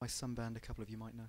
by some band a couple of you might know.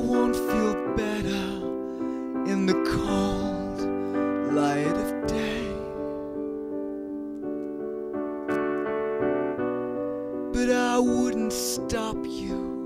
won't feel better in the cold light of day. But I wouldn't stop you.